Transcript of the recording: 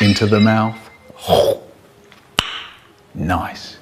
into the mouth. Nice.